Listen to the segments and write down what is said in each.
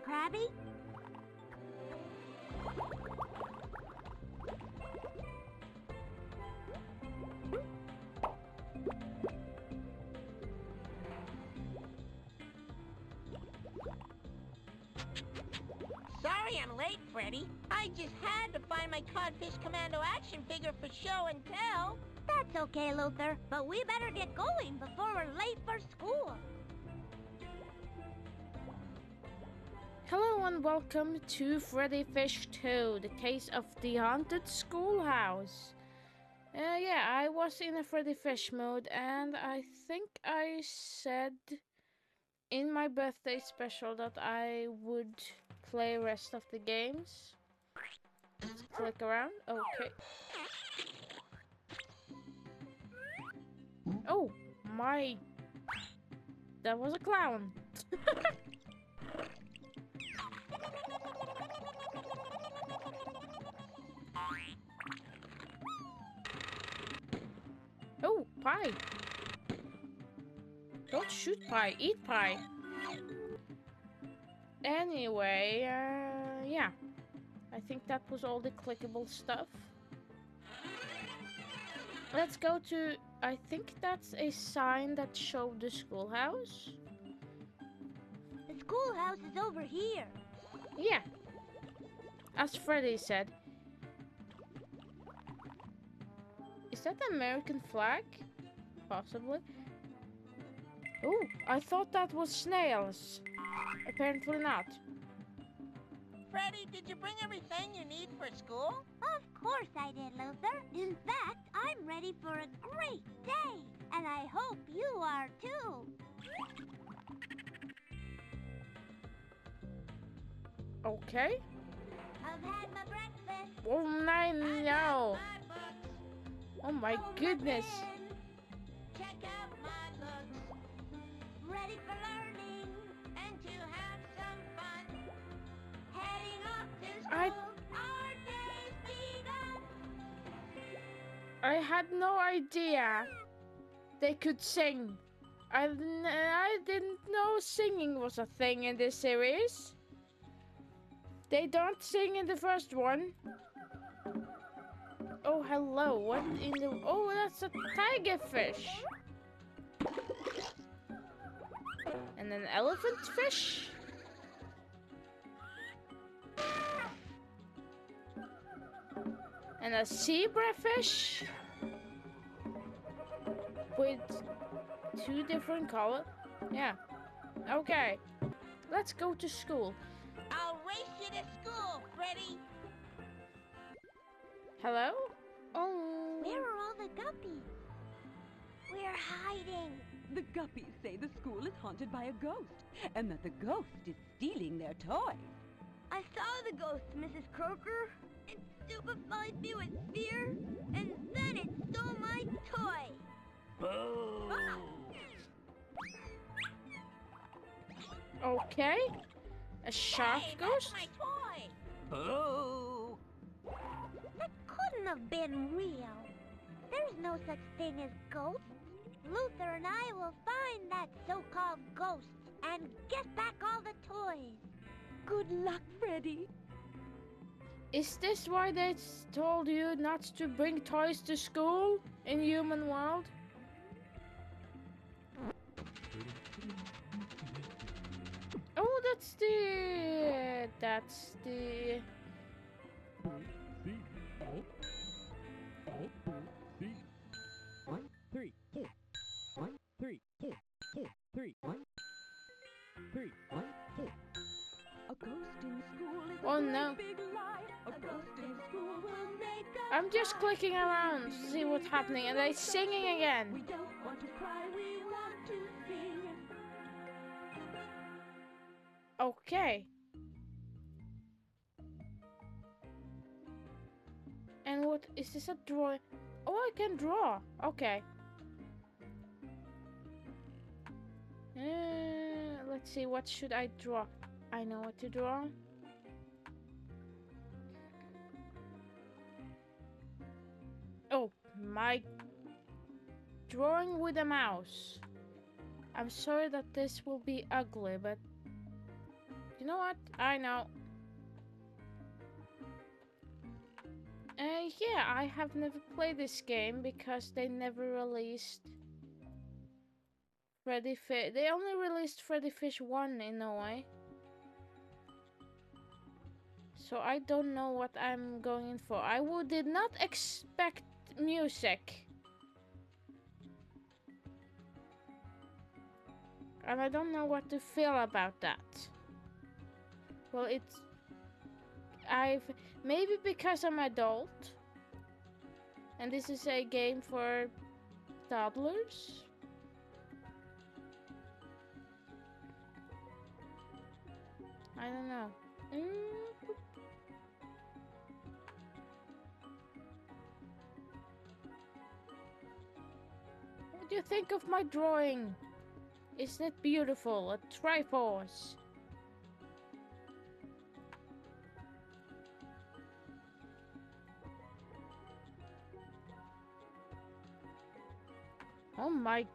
Krabby. Sorry I'm late, Freddi. I just had to find my Codfish Commando action figure for show and tell. That's okay, Luther, but we better get going before we're late for school. And welcome to Freddi Fish 2, the case of the haunted schoolhouse. Uh, yeah, I was in a Freddi Fish mode and I think I said in my birthday special that I would play rest of the games. Let's click around. Okay. Oh, my. That was a clown. pie. Don't shoot pie, eat pie. Anyway, uh, yeah. I think that was all the clickable stuff. Let's go to, I think that's a sign that showed the schoolhouse. The schoolhouse is over here. Yeah. As Freddi said. Is that the American flag? Possibly. Oh, I thought that was snails. Apparently not. Freddi, did you bring everything you need for school? Of course I did, Luther. In fact, I'm ready for a great day. And I hope you are too. Okay. I've had my breakfast. Oh, I I my books. Oh my oh, Over goodness. Ready for learning. And to have some fun. Heading off to school. I- Our day's begun. I had no idea they could sing. I, I didn't know singing was a thing in this series. They don't sing in the first one. Oh, hello. What in the. Oh, that's a tiger fish. And an elephant fish. And a zebra fish. With two different colors. Yeah. Okay. Let's go to school. I'll race you to school, Freddi. Hello? Oh. Where are all the guppies? We're hiding. The guppies say the school is haunted by a ghost, and that the ghost is stealing their toys. I saw the ghost, Mrs. Croaker. It stupefied me with fear, and then it stole my toy. Boo! Ah! Okay. A shark hey, ghost? That's my toy. Boo! That couldn't have been real. There's no such thing as ghosts. Luther and I will find that so-called ghost and get back all the toys. Good luck, Freddi. Is this why they told you not to bring toys to school in human world? Oh, that's the that's the three one, three one, two. A ghost in school is Oh, great no. big lie. A ghost in school will make us I'm just clicking around to see what's happening and they singing We again. don't want to cry, we want to sing. Okay. And what is this a drawing? Oh, I can draw. Okay. Uh, let's see. What should I draw? I know what to draw. Oh, my drawing with a mouse. I'm sorry that this will be ugly, but You know what? I know. Uh, yeah, I have never played this game because they never released Freddi Fish. They only released Freddi Fish 1 in a way. So I don't know what I'm going in for. I would did not expect music. And I don't know what to feel about that. Well, it's I've maybe because I'm adult and this is a game for toddlers. I don't know. Mm. What do you think of my drawing? Isn't it beautiful? A Triforce. Oh my...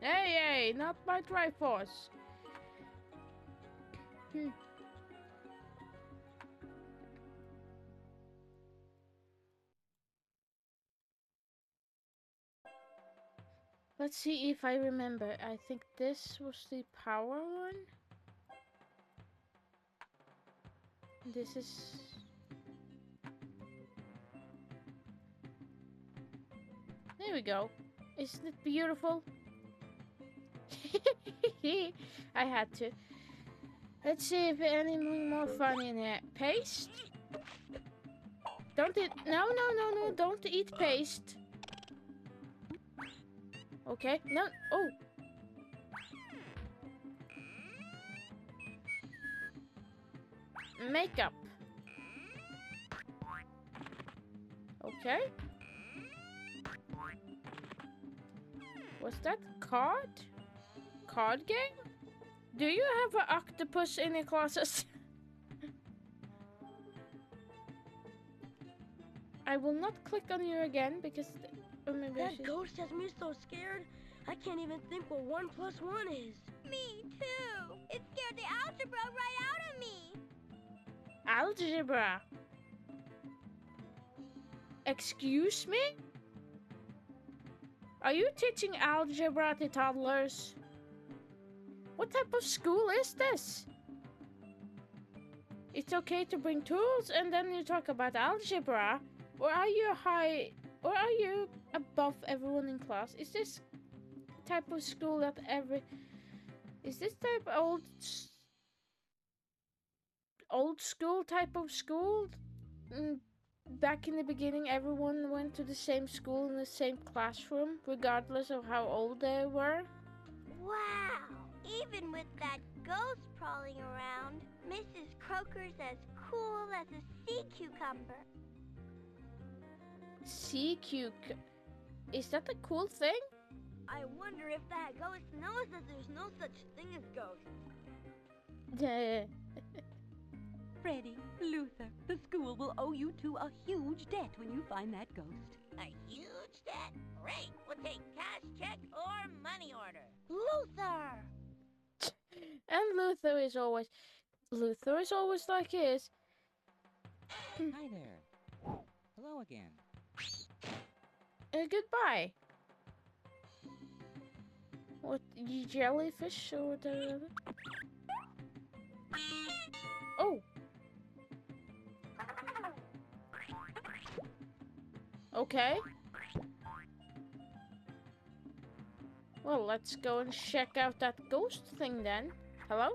Hey, hey, not my Triforce. Hmm. Let's see if I remember. I think this was the power one. This is... There we go. Isn't it beautiful? I had to. Let's see if anything more fun in here. Paste? Don't eat. No, no, no, no. Don't eat paste. Okay. No. Oh. Makeup. Okay. What's that card? Card game? Do you have an octopus in your closet? I will not click on you again because th- or maybe I That should- ghost has me so scared, I can't even think what one plus one is. Me too. It scared the algebra right out of me. algebra. Excuse me? Are you teaching algebra to toddlers? What type of school is this? It's okay to bring tools and then you talk about algebra? Or are you high or are you above everyone in class? Is this type of school that every is this type old old school type of school? Mm, back in the beginning, everyone went to the same school in the same classroom, regardless of how old they were. Wow. Even with that ghost prowling around, Mrs. Croaker's as cool as a sea cucumber. CQ. c- Is that a cool thing? I wonder if that ghost knows that there's no such thing as ghosts. Yeah. Freddi, Luther, the school will owe you two a huge debt when you find that ghost. A huge debt? Great. We'll take cash, check, or money order. Luther! And Luther is always. Luther is always like his. Hi there. Hello again. Uh, goodbye. What, jellyfish or whatever? Oh! Okay. Well, let's go and check out that ghost thing then. Hello?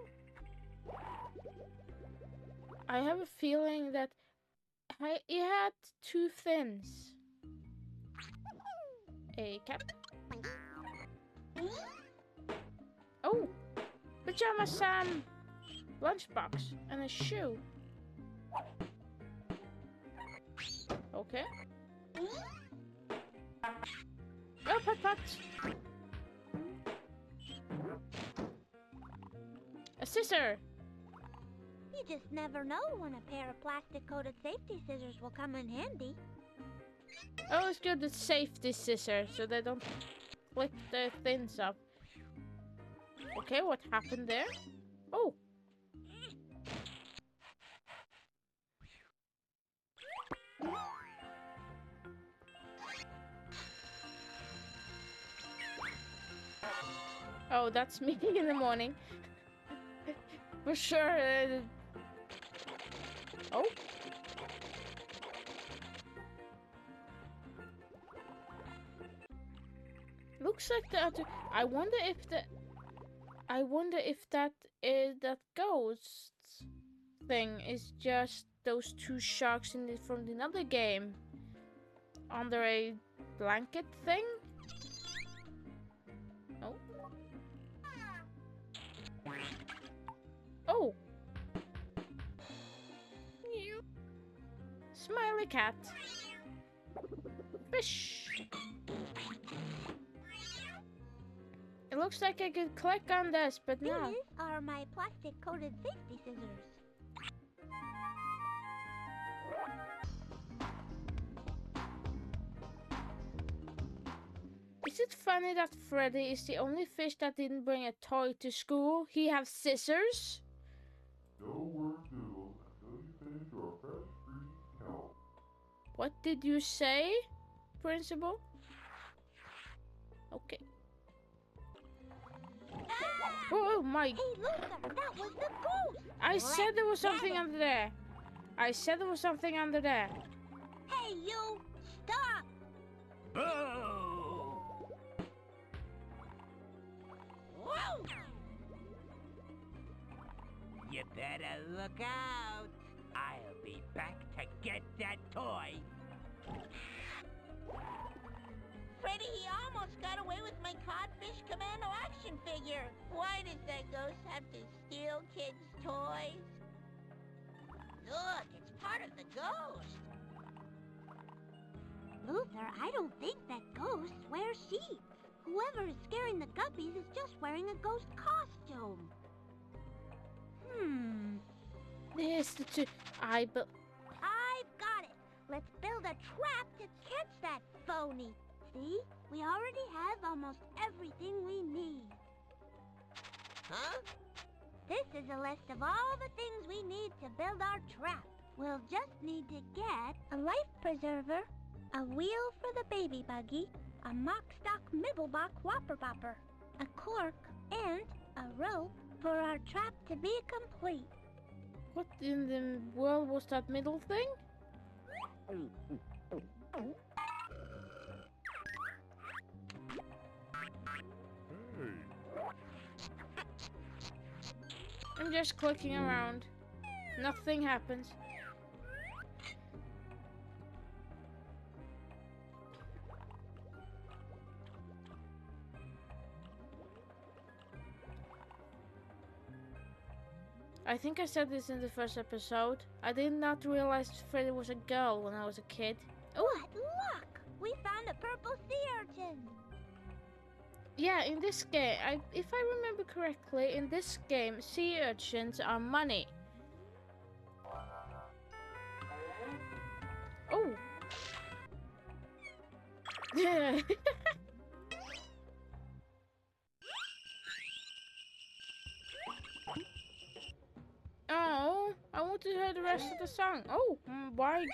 I have a feeling that I, had two fins. A cap. Oh! Pajama Sam! Lunchbox and a shoe. Okay. Oh, pat pat! A scissor! You just never know when a pair of plastic-coated safety scissors will come in handy. I it's good. the safety scissors, so they don't flip the things up. Okay, what happened there? Oh! Oh, that's me in the morning. For sure. Oh. Looks like other. I wonder if the. I wonder if that is that ghost thing is just those two sharks in the, from another game under a blanket thing. Smiley cat. Fish. It looks like I could click on this, but no. These are my plastic-coated safety scissors. Is it funny that Freddi is the only fish that didn't bring a toy to school? He have scissors? No work doodles until you finish your fresh fruit count. What did you say, Principal? Okay. Ah! Oh, oh my! Hey, Luther, that was the ghost! I said there was something it. under there. I said there was something under there. Hey, you! Stop! Oh! Whoa! You better look out. I'll be back to get that toy. Freddi, he almost got away with my Codfish Commando action figure. Why does that ghost have to steal kids' toys? Look, it's part of the ghost. Luther, I don't think that ghost wears sheep. Whoever is scaring the guppies is just wearing a ghost costume. Hmm. There's the two. I but I've got it. Let's build a trap to catch that phony. See? We already have almost everything we need. Huh? This is a list of all the things we need to build our trap. We'll just need to get a life preserver, a wheel for the baby buggy, a mock stock Mibblebach Whopper Bopper, a cork, and a rope for our trap to be complete. what in the world was that middle thing? I'm just clicking around. Nothing happens. I think I said this in the first episode. I did not realize Freddi was a girl when I was a kid. Oh, What luck! We found a purple sea urchin. yeah, in this game, I, if I remember correctly, in this game, sea urchins are money. Oh. oh, I want to hear the rest of the song. Oh, why?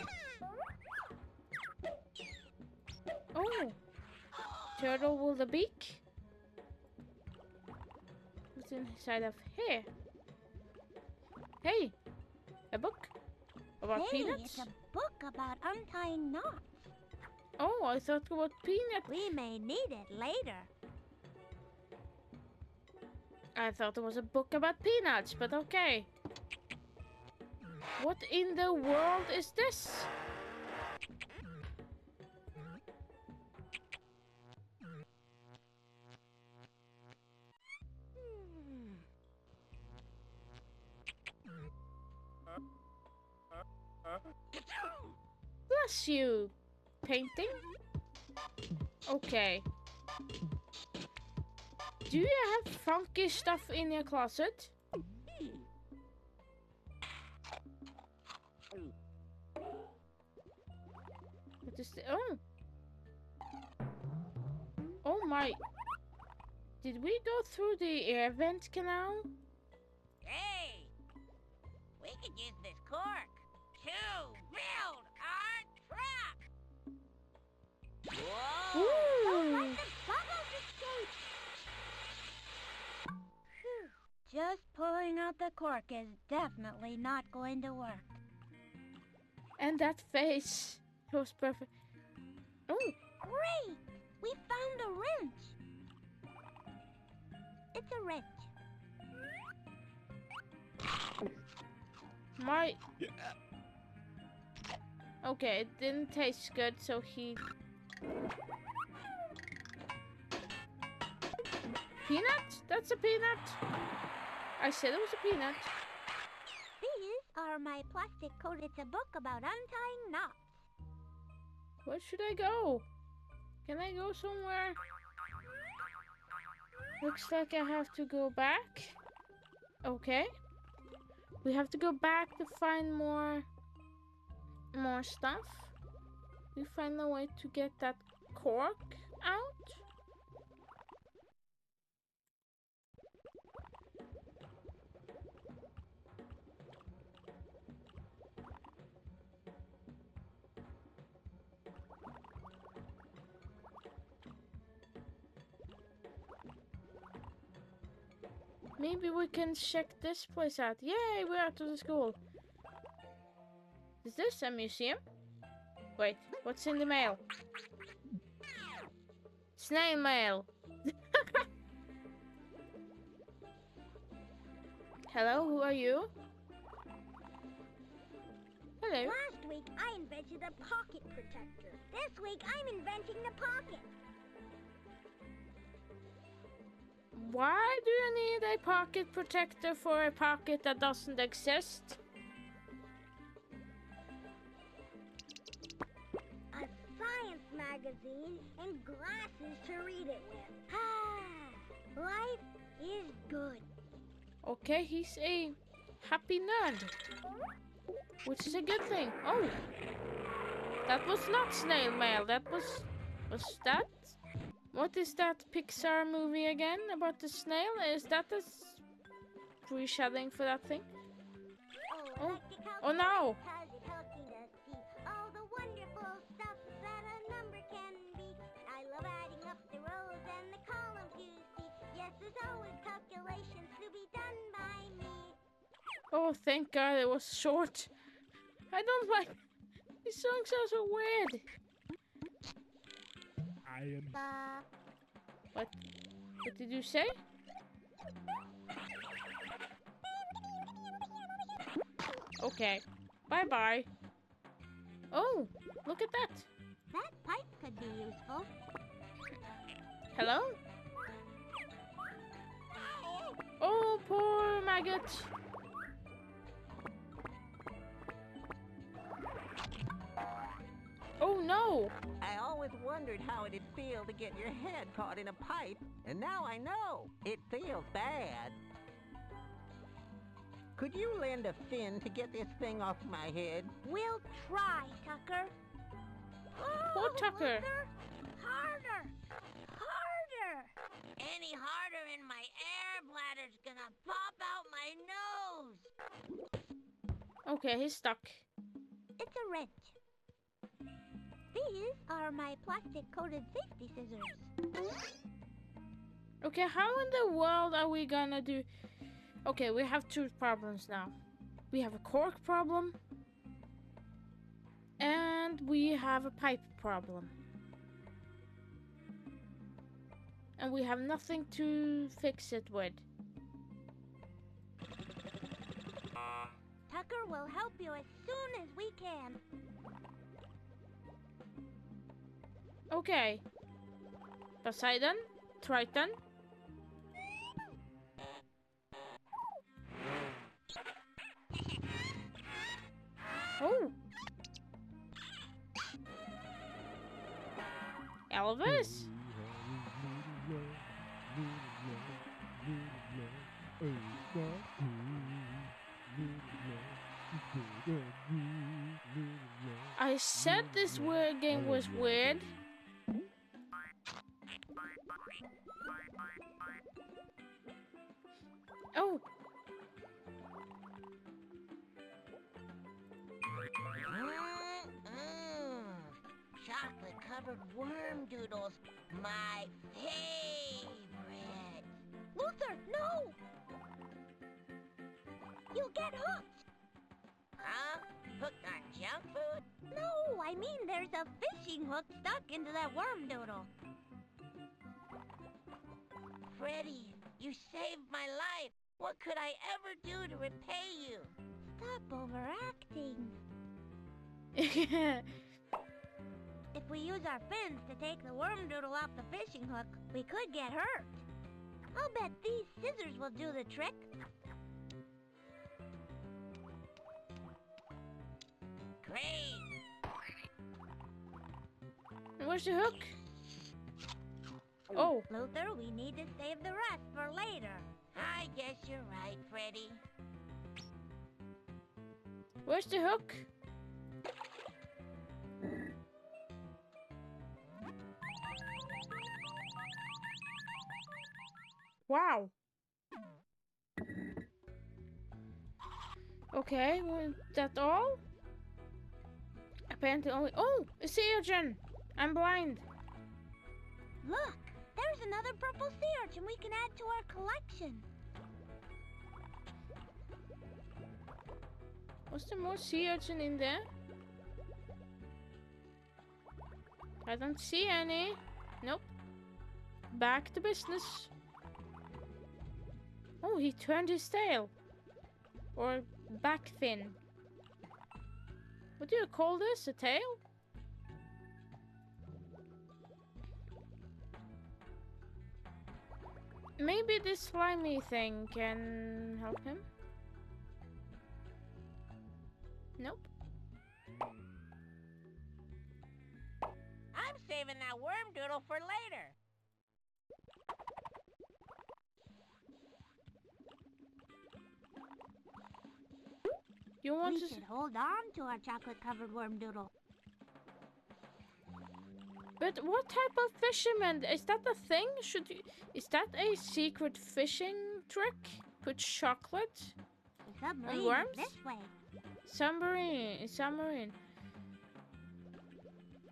Oh, turtle with a beak. What's inside of here? Hey, a book about hey, peanuts. it's a book about untying knots. Oh, I thought about peanut. We may need it later. I thought it was a book about peanuts, but okay. What in the world is this? Bless you, painting. Okay. Do you have funky stuff in your closet? What is the oh? Oh my! Did we go through the air vent canal? Hey! We could use this cork to build our trap! Whoa! Ooh! let the bubbles escape. But the cork is definitely not going to work. And that face it was perfect. Oh, Great! We found a wrench. It's a wrench. my. Okay, it didn't taste good, so he. Peanut? That's a peanut. I said it was a peanut. These are my plastic coat. It's a book about untying knots. Where should I go? Can I go somewhere? Looks like I have to go back. Okay. We have to go back to find more more stuff. We find a way to get that cork out. Maybe we can check this place out. Yay, we're out of the school. Is this a museum? Wait, what's in the mail? Snail mail. Hello, who are you? Hello. Last week I invented a pocket protector. This week I'm inventing the pocket. Why do you need a pocket protector for a pocket that doesn't exist? A science magazine and glasses to read it with. Ah, life is good. Okay, he's a happy nerd. Which is a good thing. Oh! That was not snail mail. That was... Was that? What is that Pixar movie again about the snail? Is that a s- foreshadowing for that thing? Oh. Oh, no. The the the. Oh, thank God it was short. I don't like... These songs are so weird. I am What? What did you say? Okay. Bye bye. Oh, look at that. that pipe could be useful. Hello? Oh, poor maggot. Oh no! I always wondered how it'd feel to get your head caught in a pipe, and now I know. It feels bad. Could you lend a fin to get this thing off my head? We'll try, Tucker. Poor Oh, Tucker. Luther, Harder! Harder! Any harder and my air bladder's gonna pop out my nose. Okay, he's stuck. It's a wrench. These are my plastic coated safety scissors. Okay, how in the world are we gonna do... Okay, we have two problems now. We have a cork problem. And we have a pipe problem. And we have nothing to fix it with. Tucker will help you as soon as we can. Okay. Poseidon, Triton. Oh. Elvis. I said this word game was weird. Oh. Chocolate covered worm doodles, my favorite. Luther, no! You'll get hooked. Huh? Hooked on junk food? No, I mean there's a fishing hook stuck into that worm doodle. Freddi, you saved my life. What could I ever do to repay you? Stop overacting. If we use our fins to take the worm doodle off the fishing hook, we could get hurt. I'll bet these scissors will do the trick. Great. Where's the hook? Oh, Luther, we need to save the rest for later. I guess you're right, Freddi. where's the hook? Wow. Okay, well, that all? Apparently only- Oh! A sea urchin! I'm blind. Look, there's another purple sea urchin we can add to our collection. Was there more sea urchin in there? I don't see any. Nope. Back to business. Oh, he turned his tail. Or back fin. What do you call this? A tail? Maybe this slimy thing can help him? Nope. I'm saving that worm doodle for later. You want we to... should hold on to our chocolate-covered worm doodle. But what type of fisherman? Is that a thing? Should you... Is that a secret fishing trick? Put chocolate? Submarine is worms? this way. Submarine. Submarine.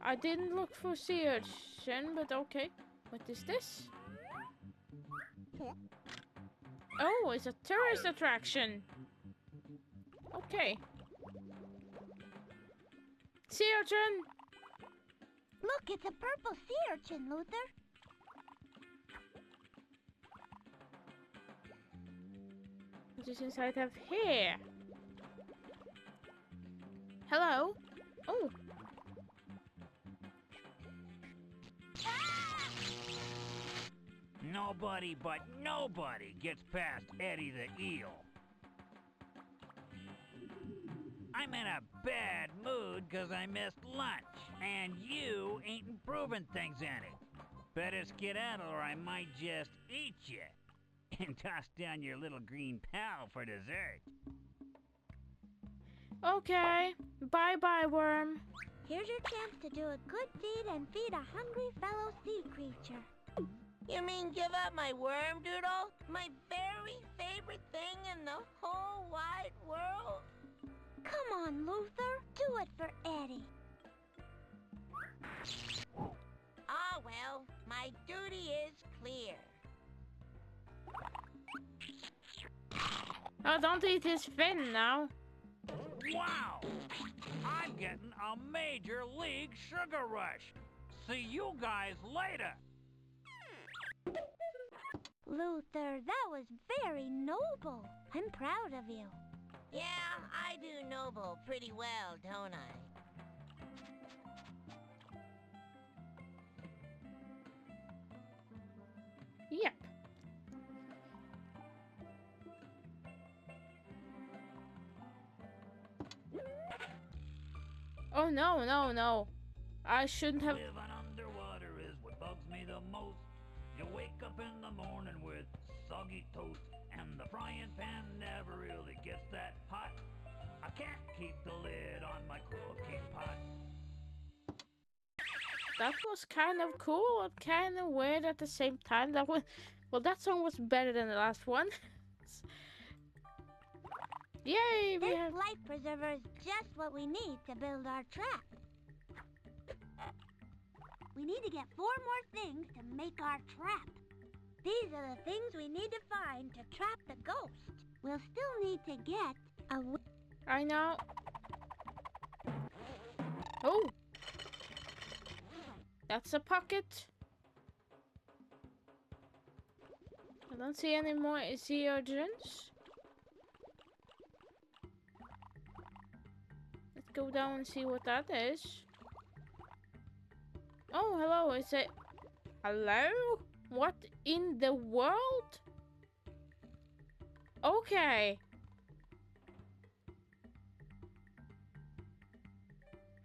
I didn't look for sea urchin, but okay. What is this? Oh, it's a tourist attraction. Okay. Sea urchin! Look, it's a purple sea urchin, Luther. What is inside of here? Hello? Oh, Nobody but nobody gets past Eddie the Eel. I'm in a bad mood 'cause I missed lunch, and you ain't improving things any. Better skedaddle or I might just eat you. And toss down your little green pal for dessert. okay. Bye bye, worm. Here's your chance to do a good deed and feed a hungry fellow sea creature. You mean give up my worm doodle? My very favorite thing in the whole wide world? Come on, Luther. Do it for Eddie. Ah, well, my duty is clear. Oh, don't eat his fin now. Wow! I'm getting a major league sugar rush. See you guys later. Luther, that was very noble. I'm proud of you. Yeah, I do noble pretty well, don't I? Yep. Oh no, no, no. I shouldn't have. Living underwater is what bugs me the most. You wake up in the morning with soggy toast, and the frying pan never really gets that hot. I can't keep the lid on my cooking pot. That was kind of cool and kind of weird at the same time. That was. Well, that song was better than the last one. Yay! We This have. life preserver is just what we need to build our trap. We need to get four more things to make our trap. These are the things we need to find to trap the ghost. We'll still need to get A w- I know. Oh! That's a pocket. I don't see any more urchins. Let's go down and see what that is. Oh, hello. Is it... Hello? What in the world? Okay.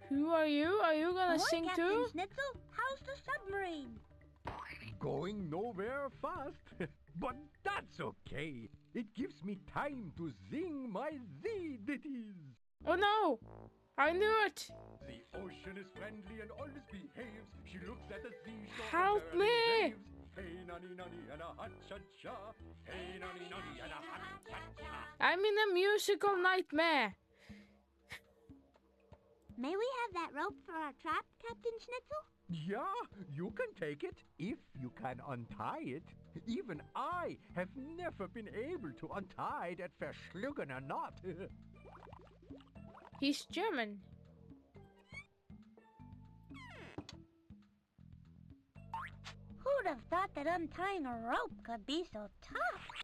Who are you? Are you gonna Ahoy, sing Captain too? Schnitzel. How's the submarine? Going nowhere fast, but that's okay. It gives me time to sing my Z ditties. Oh no! I knew it! The ocean is friendly and always behaves. She looks at the seashore. and Help barely me! Hey, nunny, nunny, and a hot cha cha. Hey, nunny, nunny, and a hot cha cha. I'm in a musical nightmare. May we have that rope for our trap, Captain Schnitzel? Yeah, you can take it if you can untie it. Even I have never been able to untie that verschlungene knot. He's German. Who'd have thought that untying a rope could be so tough?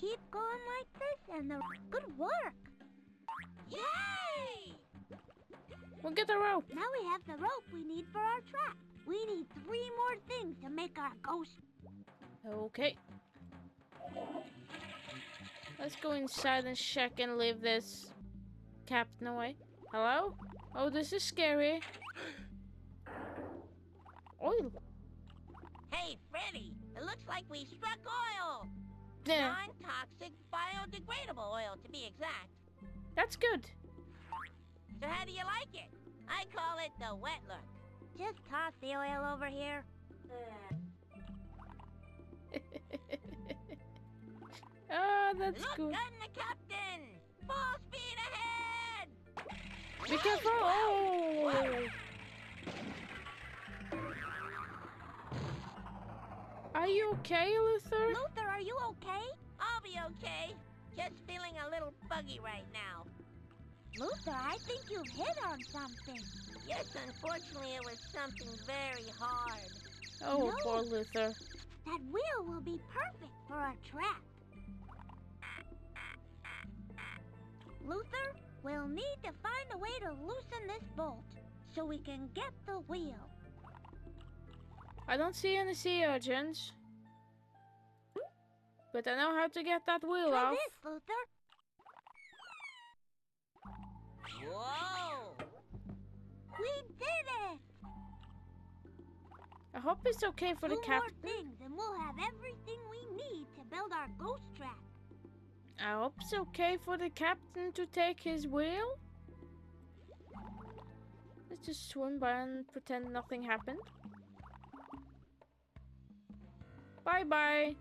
Keep going like this and the good work. Yay! We'll get the rope. Now we have the rope we need for our trap. We need three more things to make our ghost. Okay. Let's go inside and check and leave this captain away. Hello? Oh, this is scary. good. So how do you like it? I call it the wet look. Just toss the oil over here. Ah, that's Look, good. I'm the captain. Full speed ahead. Be careful! Oh! Are you okay, Luther? Luther, are you okay? I'll be okay. Just feeling a little buggy right now. Luther, I think you've hit on something. Yes, unfortunately, it was something very hard. Oh, No. poor Luther. That wheel will be perfect for our trap. Luther, we'll need to find a way to loosen this bolt so we can get the wheel. I don't see any sea urchins. But I know how to get that wheel Try off. this, Luther. Whoa! We did it! I hope it's okay for the Two more things and we'll have everything we need to build our ghost trap. I hope it's okay for the captain to take his wheel. Let's just swim by and pretend nothing happened. Bye bye,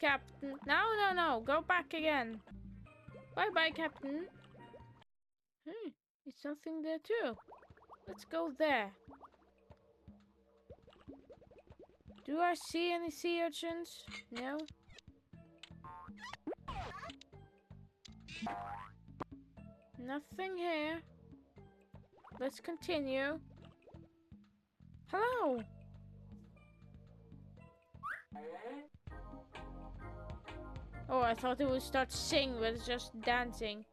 captain. No, no, no. Go back again. Bye bye, captain. Hmm, it's something there too. Let's go there. Do I see any sea urchins? No. Nothing here. Let's continue. Hello. Oh, I thought it would start singing, but it's just dancing.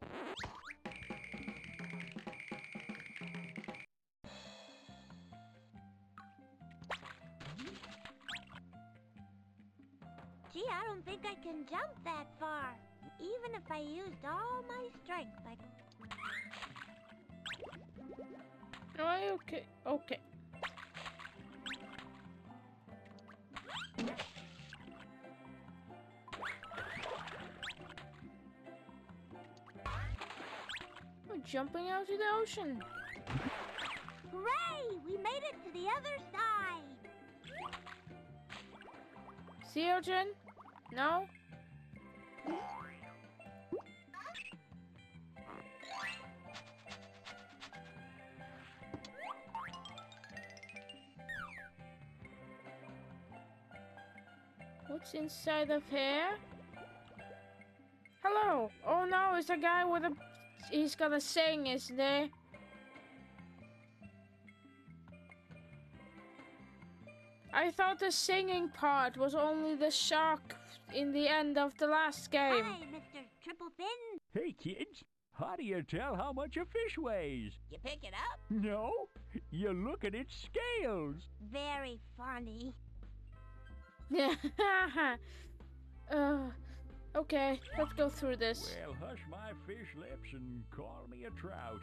Can jump that far. Even if I used all my strength, I... Oh, okay, okay. We're jumping out to the ocean. Hooray! We made it to the other side! Sea urchin? No? What's inside of here? Hello! Oh no, it's a guy with a... He's gonna sing, isn't he? I thought the singing part was only the shark in the end of the last game. Hi, Mr. Triplefin. Hey, kids, how do you tell how much a fish weighs? You pick it up? No, you look at its scales. Very funny. Yeah. uh, okay, let's go through this. Well, hush my fish lips and call me a trout.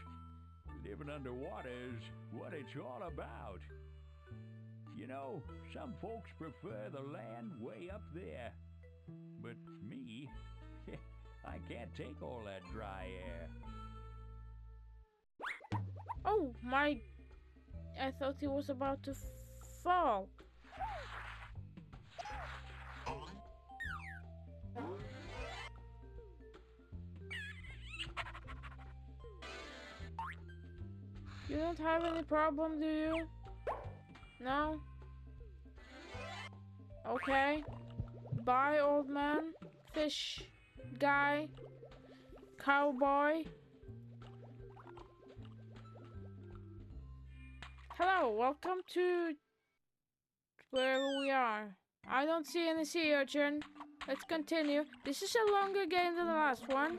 Living underwater is what it's all about. You know, some folks prefer the land way up there. But me, I can't take all that dry air. Oh my! I thought he was about to fall. You don't have any problem, do you? No? Okay. Bye, old man. Fish guy. Cowboy. Hello, welcome to wherever we are. I don't see any sea urchin. Let's continue. This is a longer game than the last one.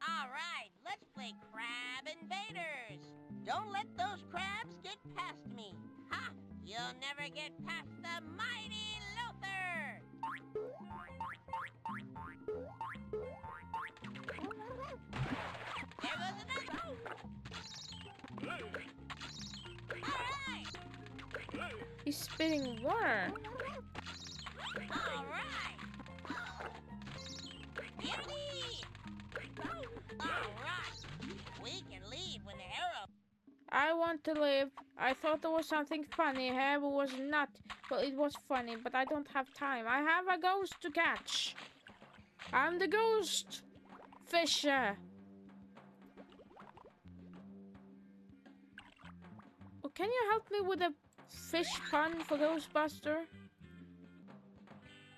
All right, let's play Crab Invaders. Don't let those crabs get past me. Ha! You'll never get past the mighty Luther. There goes another. All right, He's spitting water. all right. Beauty. All I want to live. I thought there was something funny here, was not. Well, it was funny, but I don't have time. I have a ghost to catch. I'm the ghost fisher. Oh, can you help me with a fish pun for Ghostbuster?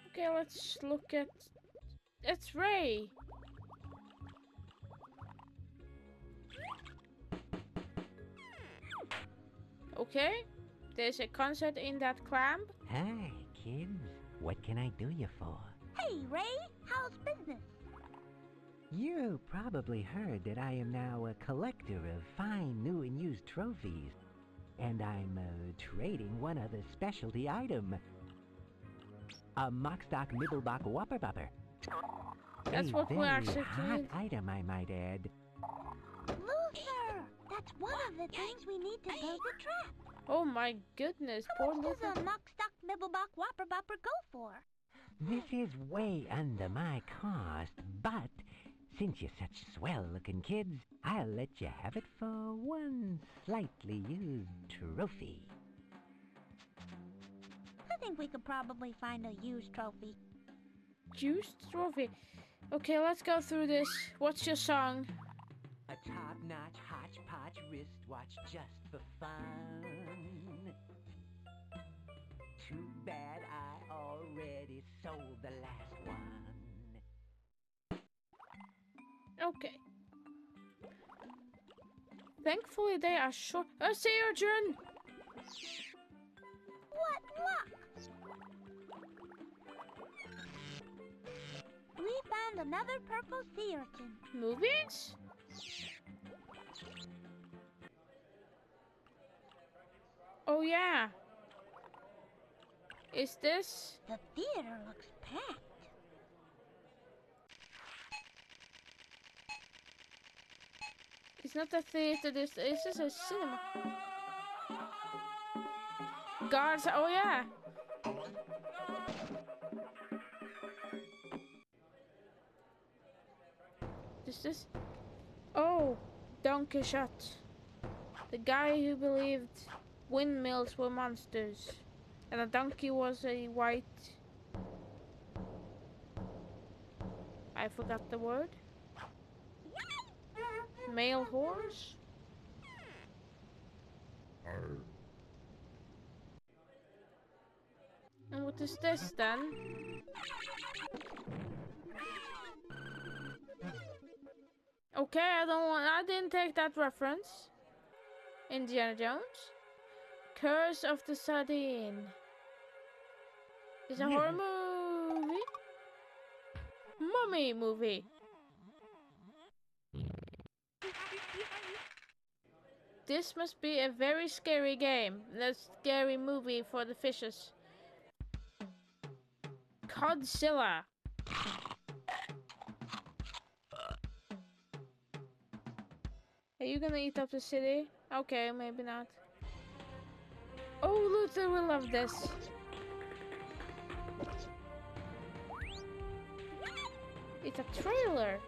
Okay, let's look at. It's Ray. Okay, there's a concert in that clam. Hi, kids. What can I do you for? Hey, Ray, how's business? You probably heard that I am now a collector of fine new and used trophies. And I'm uh, trading one other specialty item. A Mockstock Nibblebach Whopper Bopper. That's a what we very actually hot need. item, I might add. Luther! That's one of the things we need to build the trap. Oh my goodness, How poor much little. does a knock, stock, nibblebach, whopper, bopper go for? This is way under my cost, but since you're such swell looking kids, I'll let you have it for one slightly used trophy. I think we could probably find a used trophy. Used trophy. Okay, let's go through this. What's your song? A top-notch hodgepodge wristwatch just for fun. Too bad I already sold the last one. Okay. Thankfully, they are short. A sea urchin! What luck! We found another purple sea urchin. Movies? Oh, yeah. Is this? The theater looks packed. It's not a theater, this, this is a cinema. Guards, oh yeah. Is this? Oh, Don Quixote. The guy who believed windmills were monsters. And a donkey was a white. I forgot the word. Male horse? And what is this then? Okay, I don't want. I didn't take that reference. Indiana Jones. Curse of the Sardine. It's a horror movie. Mummy movie. This must be a very scary game. A scary movie for the fishes. Godzilla. Are you gonna eat up the city? Okay, maybe not. Oh, Luther will love this. It's a trailer.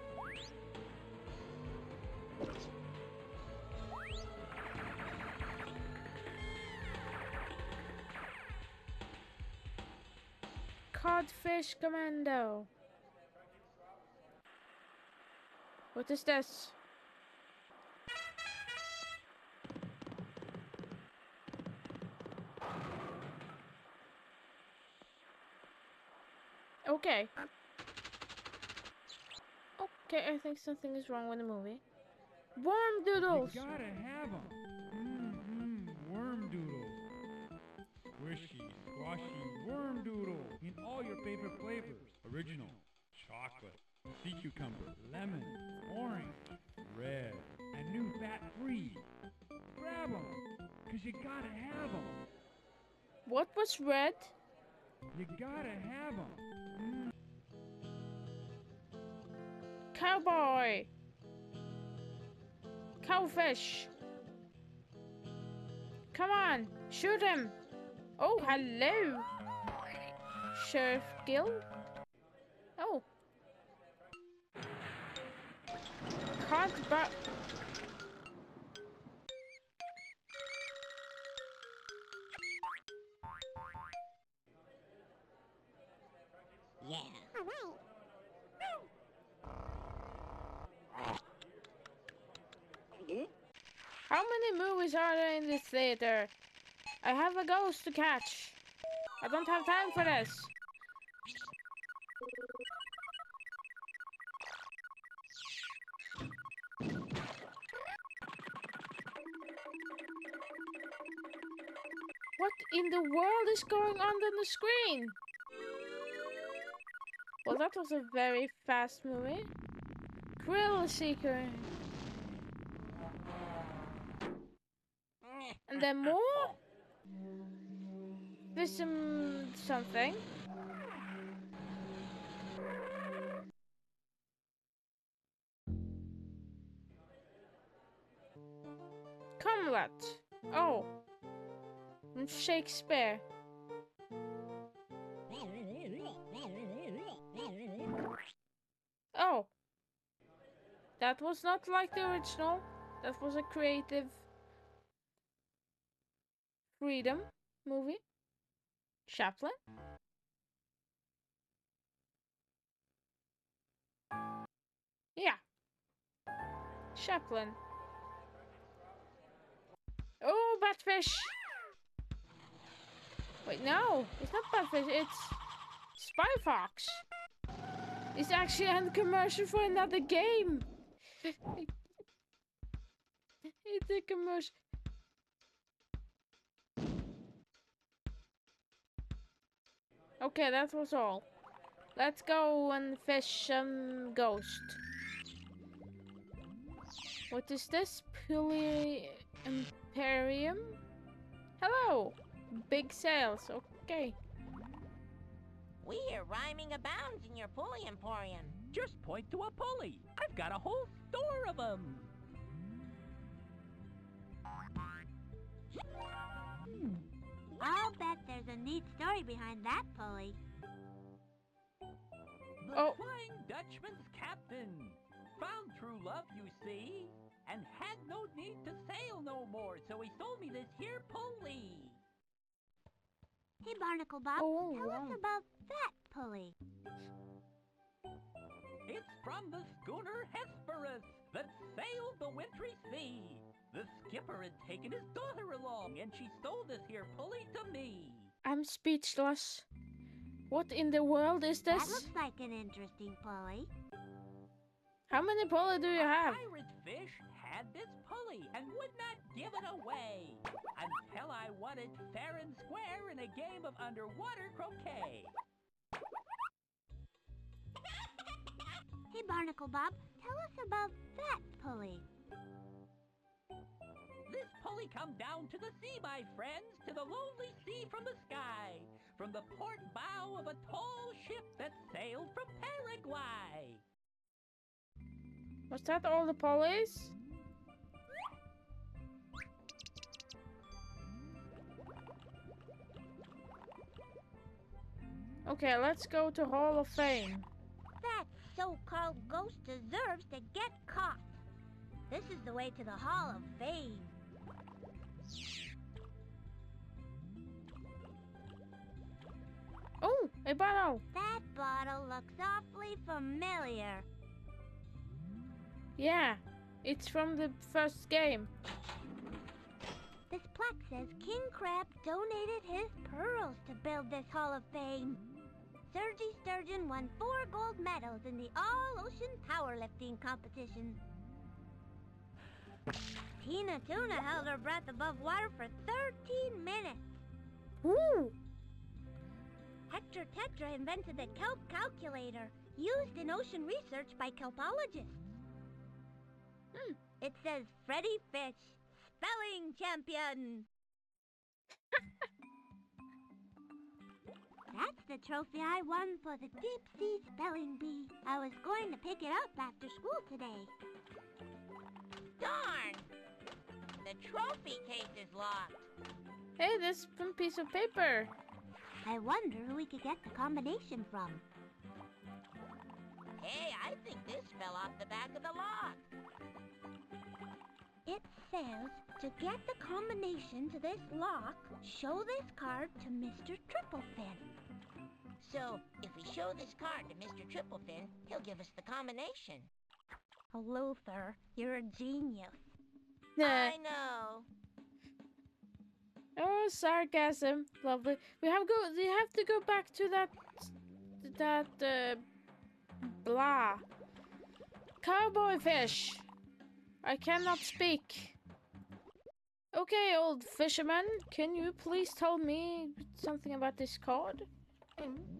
Codfish Commando. What is this? Okay. Okay, I think something is wrong with the movie. Worm doodles! You gotta have them. Mm-hmm. Worm doodles. Squishy, squashy worm doodle in all your favorite flavors. Original, chocolate, sea cucumber, lemon, orange, red, and new fat free. Grab them, cause you gotta have them. What was red? You gotta have them. Cowboy! Cowfish! Come on, shoot him! Oh, hello! Sheriff Gill? Oh. Can't but. Movies are there in this theater? I have a ghost to catch. I don't have time for this. What in the world is going on on the screen? Well, that was a very fast movie. Krill Seeker. And then more? There's some something. Comlet. Oh. From Shakespeare. Oh. That was not like the original. That was a creative freedom movie. Chaplin? Yeah. Chaplin. Oh, Batfish! Wait, no, it's not Batfish, it's Spy Fox. It's actually a commercial for another game. it's a commercial. Okay, that was all. Let's go and fish some ghost. What is this? Pulley Emporium? Hello! Big sales, okay. We're rhyming abounds in your pulley emporium. Just point to a pulley. I've got a whole store of them. Hmm. I'll bet there's a neat story behind that pulley. The Oh. Flying Dutchman's captain found true love, you see, and had no need to sail no more, so he sold me this here pulley. Hey, Barnacle Bob, Oh, tell us about that pulley. It's from the schooner Hesperus that sailed the wintry sea. The skipper had taken his daughter along, and she stole this here pulley to me. I'm speechless. What in the world is this? That looks like an interesting pulley. How many pulley do you have? Pirate fish had this pulley and would not give it away until I won it fair and square in a game of underwater croquet. Hey, Barnacle Bob, tell us about that pulley. This pulley come down to the sea, my friends, to the lonely sea from the sky, from the port bow of a tall ship that sailed from Paraguay. Was that all the pulleys? Okay, let's go to Hall of Fame. That so-called ghost deserves to get caught. This is the way to the Hall of Fame. Oh, a bottle. That bottle looks awfully familiar. Yeah, it's from the first game. This plaque says King Crab donated his pearls to build this Hall of Fame. Sergi Sturgeon won four gold medals in the all-ocean powerlifting competition. Tina Tuna held her breath above water for 13 minutes. Ooh, Hector Tetra invented the kelp calculator, used in ocean research by kelpologists. Hmm, it says Freddi Fish, spelling champion. That's the trophy I won for the deep sea spelling bee. I was going to pick it up after school today. Darn! The trophy case is locked. hey, this one piece of paper. I wonder who we could get the combination from. Hey, I think this fell off the back of the lock. It says to get the combination to this lock, show this card to Mr. Triplefin. So, if we show this card to Mr. Triplefin, he'll give us the combination. Luther, you're a genius. I know. Oh, sarcasm. Lovely. We have go. We have to go back to that. That uh, blah. Cowboy fish. I cannot speak. Okay, old fisherman, can you please tell me something about this card?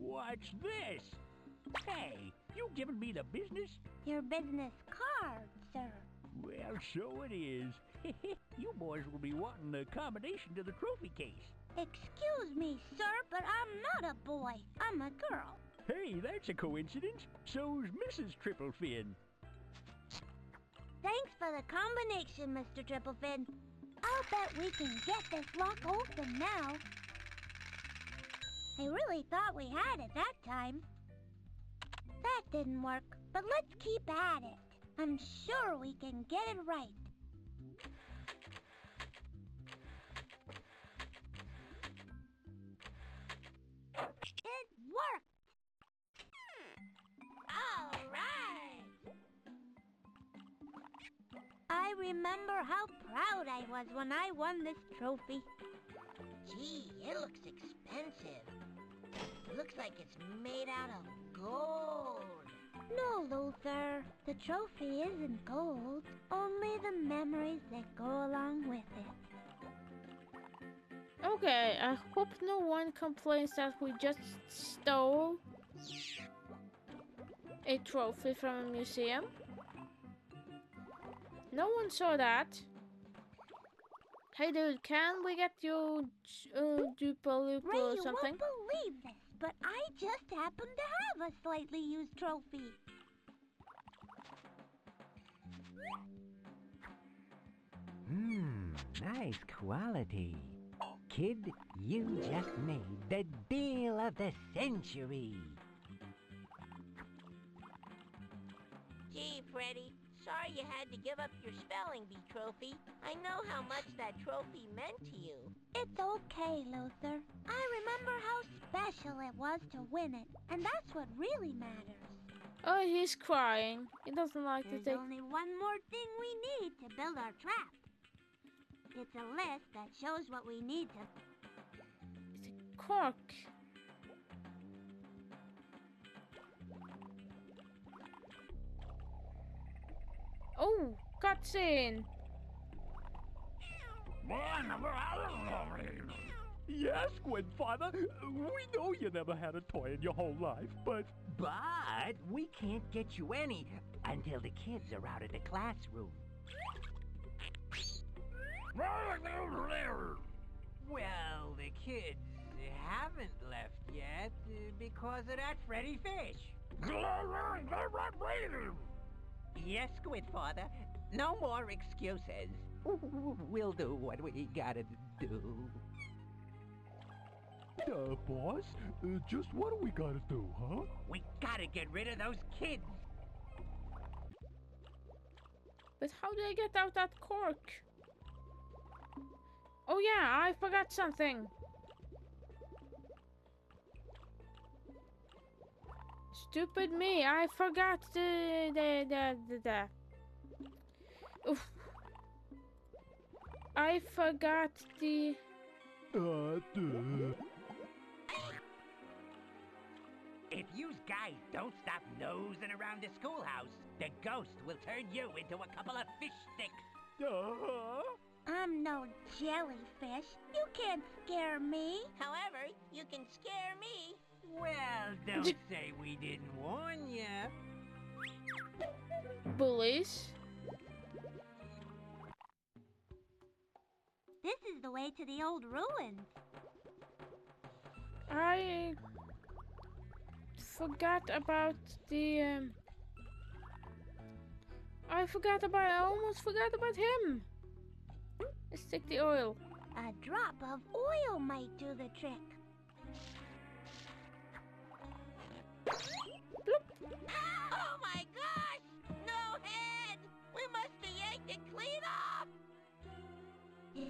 What's this? Hey, you giving me the business? Your business card, sir. Well, so it is. you boys will be wanting the combination to the trophy case. Excuse me, sir, but I'm not a boy. I'm a girl. Hey, that's a coincidence. So's Mrs. Triplefin. Thanks for the combination, Mr. Triplefin. I'll bet we can get this lock open now. I really thought we had it that time. That didn't work, but let's keep at it. I'm sure we can get it right. It worked! All right. I remember how proud I was when I won this trophy. Gee, it looks expensive. It looks like it's made out of gold. No, Luther. The trophy isn't gold, only the memories that go along with it. Okay, I hope no one complains that we just stole a trophy from a museum. No one saw that. Hey dude, can we get you uh, Dupa Lupa Ray, or you something? won't believe this, but I just happen to have a slightly used trophy. Hmm, nice quality. Kid, you just made the deal of the century. Gee, Freddi, sorry you had to give up your spelling bee trophy. I know how much that trophy meant to you. It's okay, Luther. I remember how special it was to win it, and that's what really matters. Oh, he's crying. He doesn't like to There's take. only one more thing we need to build our trap. It's a list that shows what we need to. It's a cork. Oh, cutscene. Yes, Squidfather. We know you never had a toy in your whole life, but But we can't get you any until the kids are out of the classroom. Well, the kids haven't left yet because of that Freddi Fish. Yes, Squidfather. No more excuses. We'll do what we gotta do. uh, boss, uh, just what do we gotta do, huh? We gotta get rid of those kids. But how do I get out that cork? Oh yeah, I forgot something. Stupid me, I forgot the the the the, the. Oof. I forgot the Uh, duh. If you guys don't stop nosing around the schoolhouse, the ghost will turn you into a couple of fish sticks. Uh-huh. I'm no jellyfish. You can't scare me. However, you can scare me. Well, don't say we didn't warn you. bullies. This is the way to the old ruins. I forgot about the. Um, I forgot about. I almost forgot about him. Let's take the oil. A drop of oil might do the trick.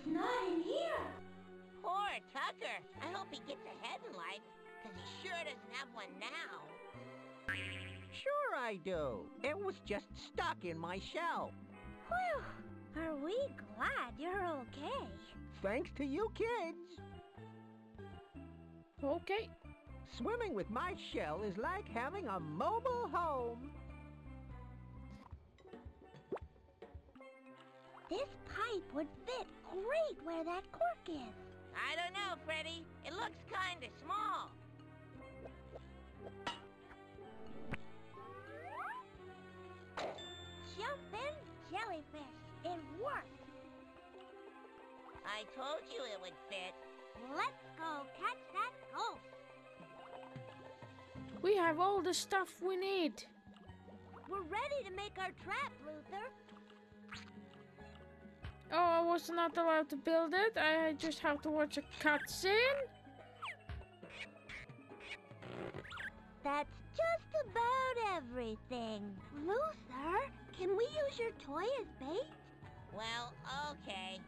Not in here. Poor Tucker. I hope he gets ahead in life, because he sure doesn't have one now. Sure I do. It was just stuck in my shell. Whew. Are we glad you're okay? Thanks to you kids. Okay. Swimming with my shell is like having a mobile home. This pipe would fit great where that cork is. I don't know, Freddi. It looks kinda small. Jump in, jellyfish. It works. I told you it would fit. Let's go catch that ghost. We have all the stuff we need. We're ready to make our trap, Luther. Oh, I was not allowed to build it. I just have to watch a cutscene. That's just about everything. Luther, can we use your toy as bait? Well, okay.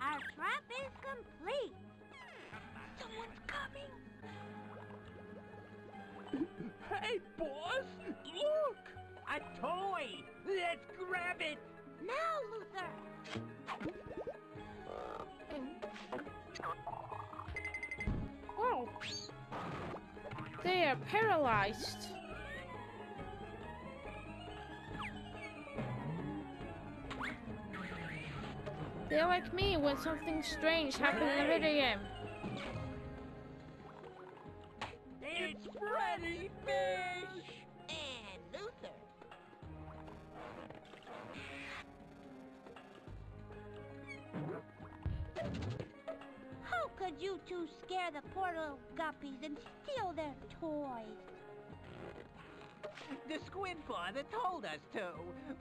Our trap is complete. Someone's coming. Hey, boss! Look! A toy! Let's grab it! Now, Luther. Oh. They are paralyzed. They're like me when something strange happens in a video game. It's Freddi Fish! How could you two scare the poor little guppies and steal their toys? The Squid Father told us to,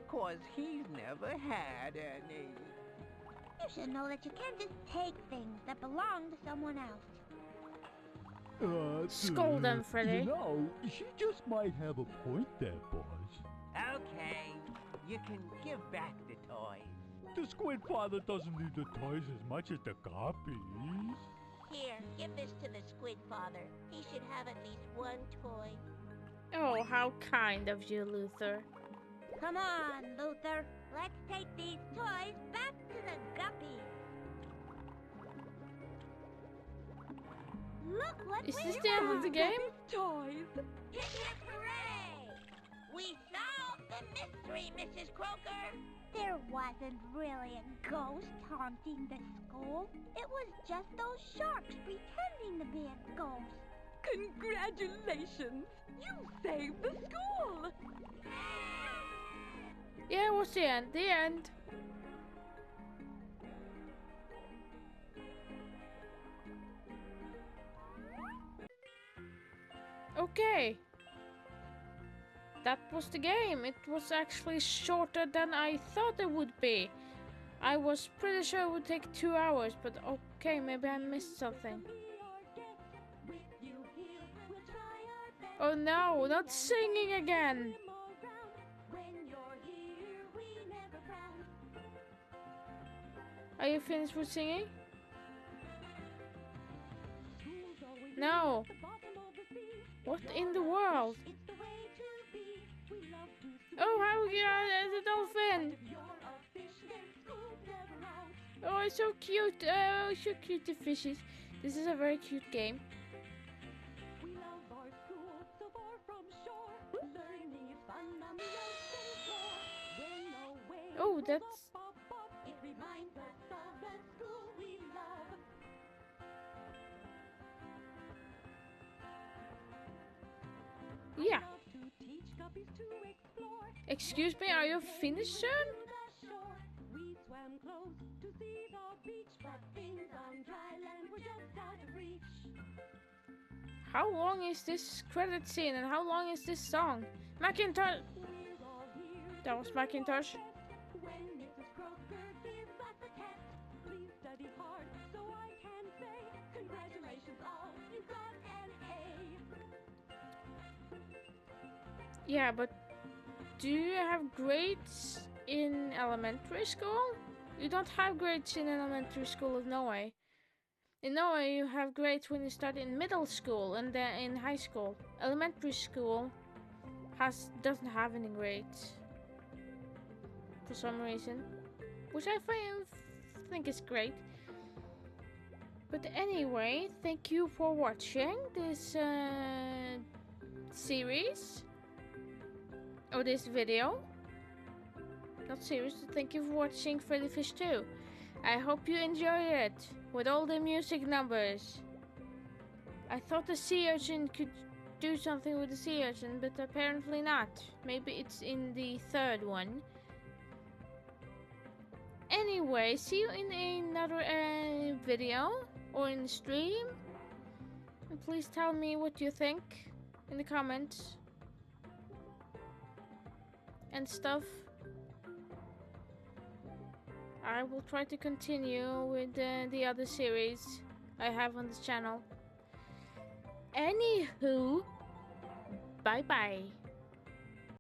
cause he's never had any. You should know that you can't just take things that belong to someone else. Uh, Scold them, uh, Freddi. You know, she just might have a point there, boss. Okay, you can give back the toys. The Squid Father doesn't need the toys as much as the copies. Here, give this to the Squid Father. He should have at least one toy. Oh, how kind of you, Luther. Come on, Luther. Let's take these toys back to the guppy. Look what Is we this the end of the game? Toys. Hip hip hooray! We solved the mystery, Mrs. Croaker! There wasn't really a ghost haunting the school. It was just those sharks pretending to be a ghost. Congratulations! You saved the school! Yeah, it was the end. The end. Okay. That was the game. It was actually shorter than I thought it would be. I was pretty sure it would take two hours, but okay, maybe I missed something. Oh no, not singing again! Are you finished with singing? No. What in the world? Oh, how yeah, the dolphin! Oh, it's so cute. Oh, so cute the fishes. This is a very cute game. Oh, that's Yeah. Excuse me, are you finished soon? How long is this credit scene and how long is this song? Macintosh! That was Macintosh. Yeah, but do you have grades in elementary school? You don't have grades in elementary school in Norway. In Norway, you have grades when you start in middle school and then in high school. Elementary school has doesn't have any grades for some reason, which I find, think is great. But anyway, thank you for watching this uh, series or this video. Not serious. Thank you for watching Freddi Fish 2. I hope you enjoy it with all the music numbers. I thought the sea urchin could do something with the sea urchin, but apparently not. Maybe it's in the third one. Anyway, see you in another uh, video or in stream. And please tell me what you think in the comments and stuff. I will try to continue with uh, the other series I have on this channel. Anywho, bye bye.